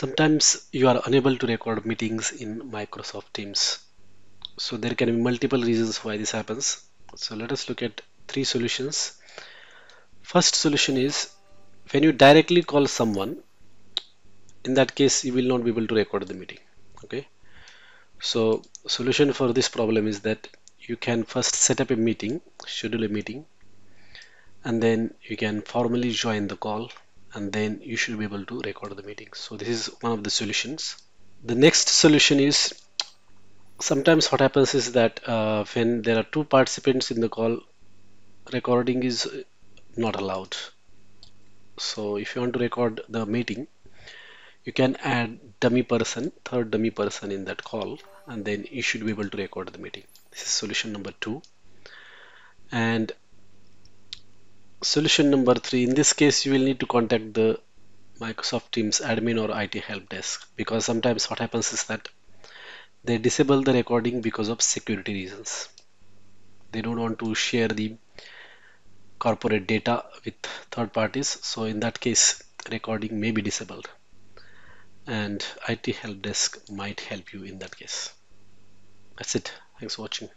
Sometimes you are unable to record meetings in Microsoft Teams. So there can be multiple reasons why this happens. So let us look at three solutions. First solution is when you directly call someone, in that case you will not be able to record the meeting. Okay. So solution for this problem is that you can first set up a meeting, schedule a meeting, and then you can formally join the call and then you should be able to record the meeting. So this is one of the solutions. The next solution is sometimes what happens is that uh, when there are two participants in the call, recording is not allowed. So if you want to record the meeting, you can add dummy person, third dummy person in that call, and then you should be able to record the meeting. This is solution number two. And solution number three, in this case, you will need to contact the Microsoft Teams admin or IT help desk because sometimes what happens is that they disable the recording because of security reasons. They don't want to share the corporate data with third parties. So in that case, recording may be disabled and IT help desk might help you in that case. That's it. Thanks for watching.